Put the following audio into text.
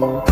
you.